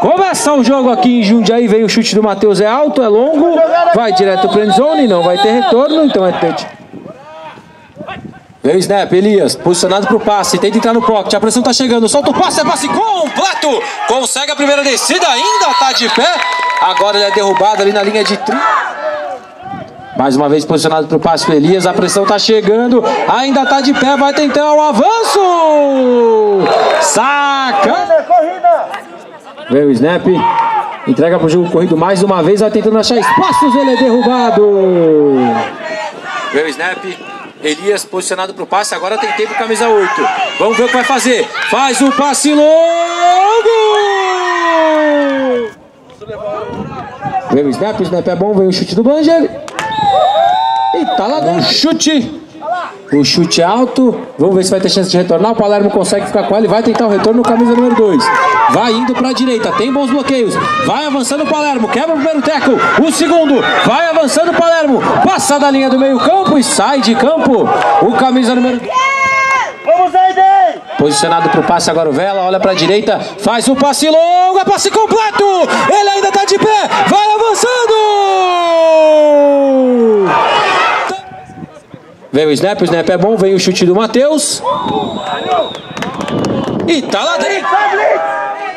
Começa o jogo aqui em Jundiaí, veio o chute do Matheus, é alto, é longo, vai direto para zone, não vai ter retorno, então é touch. Veio o snap, Elias, posicionado para o passe, tenta entrar no pocket, a pressão tá chegando, solta o passe, é passe completo, consegue a primeira descida, ainda tá de pé, agora ele é derrubado ali na linha de 30. Mais uma vez posicionado para o passe para Elias, a pressão tá chegando, ainda tá de pé, vai tentar o avanço, saca! Veio o snap. Entrega para o jogo corrido mais uma vez. Vai tentando achar espaços. Ele é derrubado. Veio o snap. Elias posicionado para o passe. Agora tem tempo camisa 8. Vamos ver o que vai fazer. Faz o passe longo. Veio o snap. O snap é bom. Veio o chute do Banger. E tá lá dentro. Chute. O chute alto. Vamos ver se vai ter chance de retornar. O Palermo consegue ficar com ele. Vai tentar o retorno no camisa número 2. Vai indo para a direita. Tem bons bloqueios. Vai avançando o Palermo. Quebra o primeiro teco. O segundo. Vai avançando o Palermo. Passa da linha do meio campo e sai de campo. O camisa número Vamos aí, Posicionado para o passe agora o Vela. Olha para a direita. Faz o passe longo. É passe completo. Ele ainda está de pé. Vai avançando. Veio o snap, o snap é bom, veio o chute do Matheus. E tá lá dentro.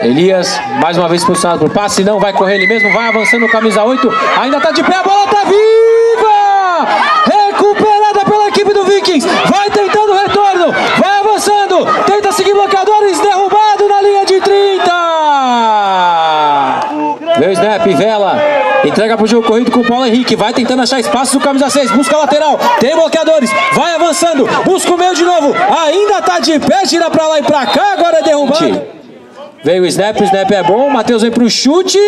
Elias, mais uma vez posicionado pro passe, não vai correr ele mesmo, vai avançando, camisa 8, ainda tá de pé, a bola tá viva! Recuperada pela equipe do Vikings, vai tentando o retorno, vai avançando, tenta seguir bloqueadores, derrubado na linha de 30! Veio o snap, Vela, Entrega pro jogo corrido com o Paulo Henrique. Vai tentando achar espaço do camisa 6. Busca a lateral. Tem bloqueadores. Vai avançando. Busca o meio de novo. Ainda tá de pé. Gira pra lá e pra cá. Agora é derrubado. Veio o snap. O snap é bom. Matheus vem pro chute.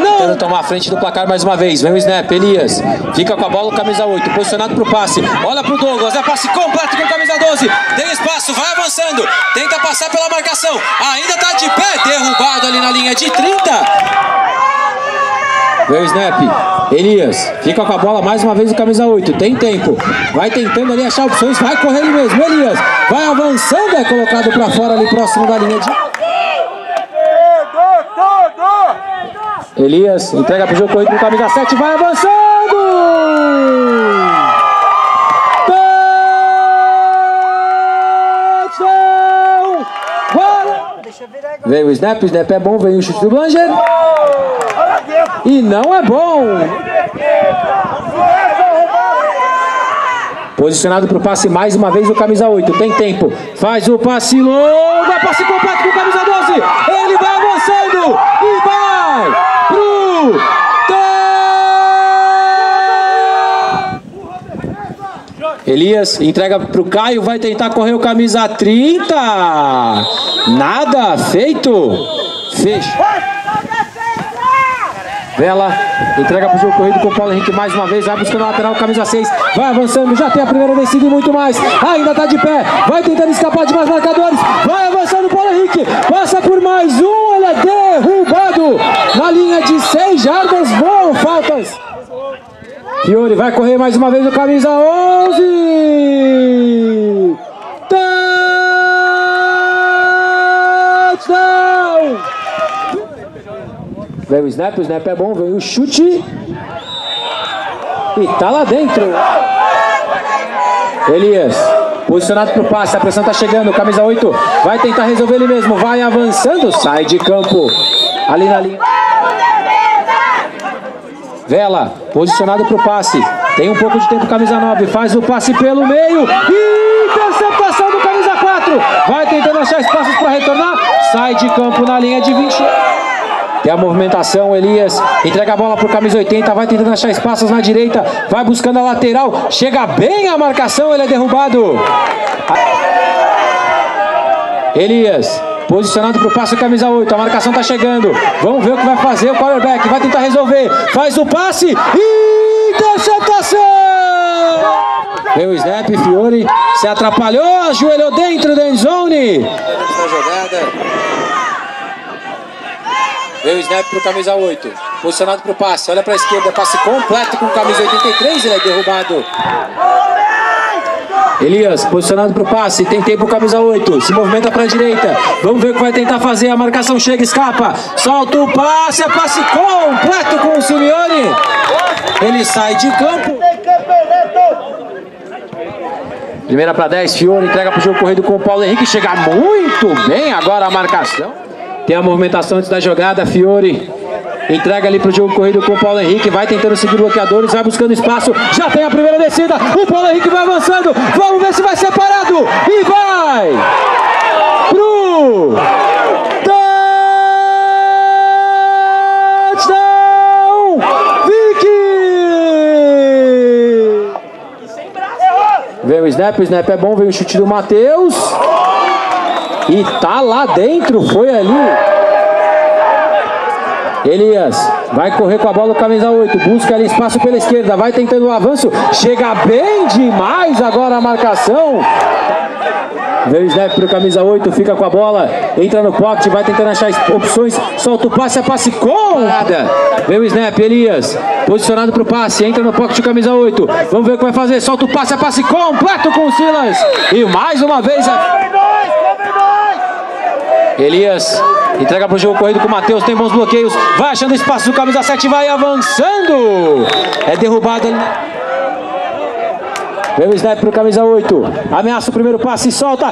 Não. Tentando tomar a frente do placar mais uma vez. Vem o snap. Elias. Fica com a bola. Camisa 8. Posicionado pro passe. Olha pro Douglas. É passe completo com camisa 12. Tem espaço. Vai avançando. Tenta passar pela marcação. Ainda tá de pé. Derrubado ali na linha de 30. Veio o snap. Elias. Fica com a bola mais uma vez o camisa 8. Tem tempo. Vai tentando ali achar opções. Vai correr mesmo. Elias. Vai avançando. É colocado para fora ali próximo da linha de. Elias entrega para o jogo com camisa 7. Vai avançando. Veio o snap, snap é bom, vem o chute do Blanger. E não é bom. Posicionado para o passe mais uma vez o camisa 8. Tem tempo. Faz o passe longo. Passe completo com o camisa 12. Ele vai avançando. E vai pro Elias entrega para o Caio, vai tentar correr o camisa 30. Nada feito. Fecha. Vela, entrega para o jogo corrido com o Paulo Henrique mais uma vez, vai buscando a lateral, camisa 6, vai avançando, já tem a primeira descida e muito mais, ainda está de pé, vai tentando escapar de mais marcadores, vai avançando o Paulo Henrique, passa por mais um, ele é derrubado na linha de 6 jardas, bom, faltas. Fiore vai correr mais uma vez o camisa 11. Vem o snap, o snap é bom, vem o chute. E tá lá dentro. Elias, posicionado pro passe, a pressão tá chegando, camisa 8, vai tentar resolver ele mesmo, vai avançando, sai de campo, ali na linha. Vela, posicionado pro passe, tem um pouco de tempo, camisa 9, faz o passe pelo meio, interceptação do camisa 4, vai tentando achar espaços para retornar, sai de campo na linha de 20. Tem a movimentação, Elias. Entrega a bola para o camisa 80, vai tentando achar espaços na direita, vai buscando a lateral, chega bem a marcação, ele é derrubado. Elias, posicionado para o passe camisa 8, a marcação está chegando, vamos ver o que vai fazer o quarterback, vai tentar resolver, faz o passe, interceptação! Veio o snap, Fiore se atrapalhou, ajoelhou dentro da endzone. Veio o snap pro camisa 8. Posicionado pro passe. Olha pra esquerda. Passe completo com camisa 83. Ele é derrubado. Elias, posicionado para o passe, tem tempo camisa 8, se movimenta para a direita. Vamos ver o que vai tentar fazer. A marcação chega, escapa. Solta o passe, é passe completo com o Simeone. Ele sai de campo. Primeira para 10, Fiore entrega para o jogo corrido com o Paulo Henrique. Chega muito bem agora a marcação. Tem a movimentação antes da jogada, Fiore Entrega ali pro jogo corrido com o Paulo Henrique. Vai tentando seguir bloqueadores, vai buscando espaço. Já tem a primeira descida. O Paulo Henrique vai avançando. Vamos ver se vai ser parado. E vai pro touchdown. Vem o snap, o snap é bom. Vem o chute do Matheus. E tá lá dentro. Foi ali. Elias vai correr com a bola, camisa 8, busca ali espaço pela esquerda, vai tentando o um avanço, chega bem demais agora a marcação. Vem o snap para camisa 8, fica com a bola, entra no pocket, vai tentando achar opções, solta o passe, é passe com nada. Vem o snap, Elias, posicionado para o passe, entra no pocket, camisa 8. Vamos ver o que vai fazer, solta o passe, é passe completo com o Silas. E mais uma vez. Elias entrega para o jogo corrido com o Matheus, tem bons bloqueios, vai achando espaço do camisa 7, vai avançando. É derrubado ali. Vem o para o camisa 8. Ameaça o primeiro passe solta.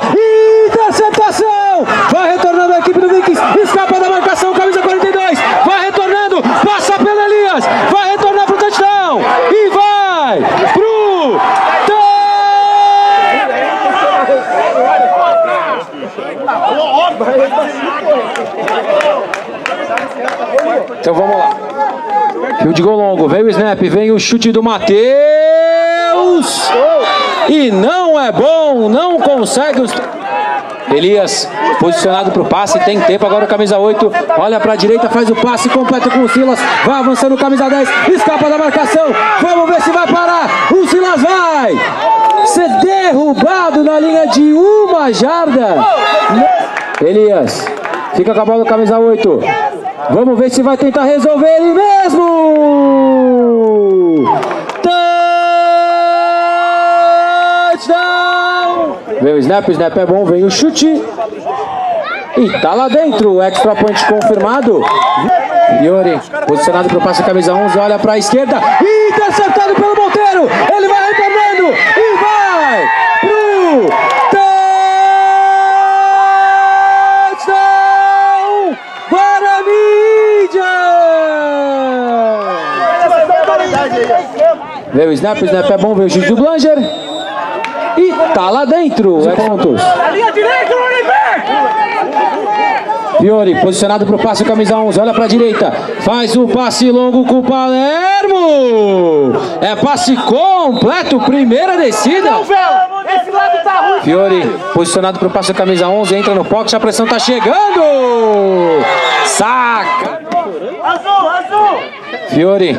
Interceptação! Vai retornando a equipe do Vikings. Escapa da marcação, camisa 42. Vai retornando. Passa pelo Elias. Vai retornar para o touchdown. E vai pro então vamos lá. De gol longo. Vem o snap. Vem o chute do Matheus. E não é bom. Não consegue os... Elias, posicionado para o passe, tem tempo agora o camisa 8, olha para a direita, faz o passe completo com o Silas, vai avançando o camisa 10, escapa da marcação, vamos ver se vai parar, o Silas vai ser derrubado na linha de uma jarda. Elias, fica com a bola camisa 8. Vamos ver se vai tentar resolver ele mesmo. Touchdown! Vem o snap, o snap é bom, vem o chute. E tá lá dentro, extra point confirmado. Yuri, posicionado para o passe camisa 11, olha para a esquerda. Interceptado pelo Monteiro. Ele vai retornando e vai pro Veio o snap, o snap é bom, veio o chute do Blanger. E tá lá dentro, é pontos. Fiore, posicionado para o passe, camisa 11, olha para a direita, faz o passe longo com o Palermo. É passe completo, primeira descida. Fiore, posicionado para o passe, camisa 11, entra no pocket, a pressão tá chegando. Saca. Fiore,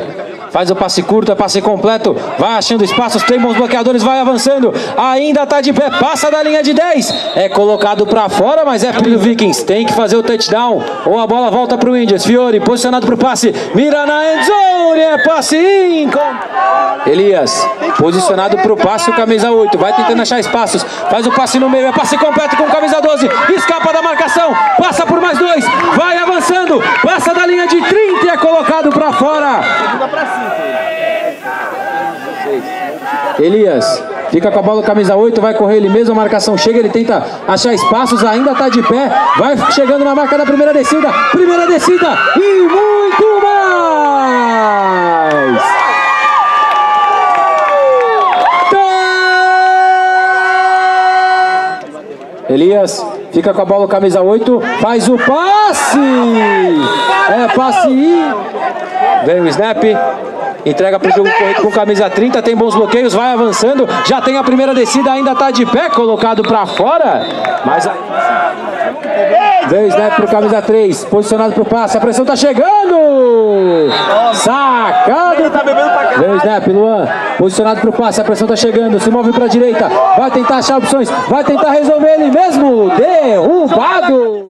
Faz o passe curto, é passe completo. Vai achando espaços, tem bons bloqueadores, vai avançando. Ainda tá de pé, passa da linha de 10. É colocado para fora, mas é pro Vikings. Tem que fazer o touchdown. Ou a bola volta pro Indians. Fiore, posicionado pro passe. Mira na endzone, é passe incom. Elias, posicionado pro passe, o camisa 8. Vai tentando achar espaços. Faz o passe no meio, é passe completo com camisa 12. Escapa da marcação, passa por mais dois. Vai avançando, passa da linha de 30 e é colocado para fora. Elias fica com a bola camisa 8, vai correr ele mesmo, a marcação chega, ele tenta achar espaços, ainda está de pé, vai chegando na marca da primeira descida, primeira descida e muito mais! Elias fica com a bola camisa 8, faz o passe! É passe! Vem o snap, Entrega para o jogo corrido com camisa 30, tem bons bloqueios, vai avançando, já tem a primeira descida, ainda está de pé, colocado para fora. Mas a... Vem o snap pro camisa 3, posicionado pro passe, a pressão tá chegando! Sacado! Vem o snap, Luan, posicionado pro passe, a pressão tá chegando, se move pra direita, vai tentar achar opções, vai tentar resolver ele mesmo, derrubado!